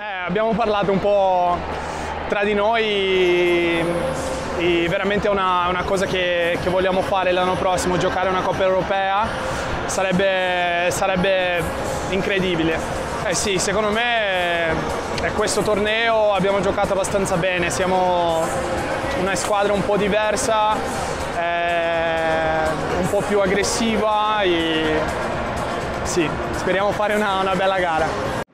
Eh, abbiamo parlato un po' tra di noi, e veramente è una, una, cosa che, che vogliamo fare l'anno prossimo, giocare una Coppa Europea, sarebbe, sarebbe incredibile. Eh sì, secondo me è questo torneo abbiamo giocato abbastanza bene, siamo una squadra un po' diversa, eh, un po' più aggressiva e sì, speriamo fare una, una bella gara.